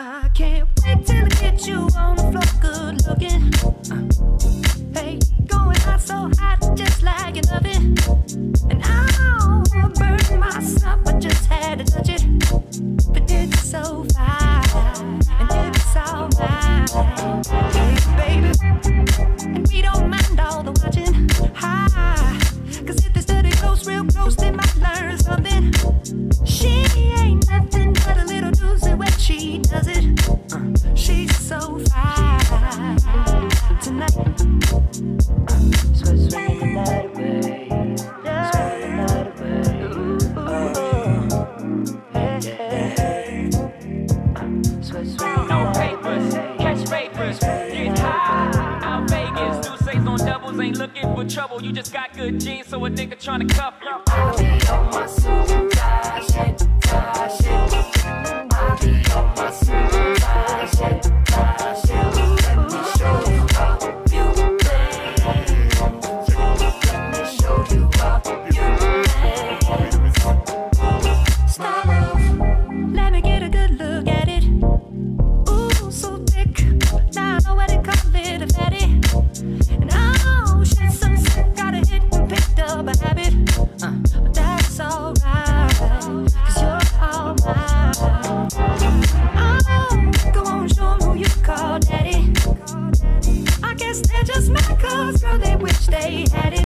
I can't wait till I get you on the floor, good looking. Uh, hey, going out so hot, just like an oven. And I'll burn myself, I just had to touch it. But it's You just got good genes, so a nigga tryna cuff you.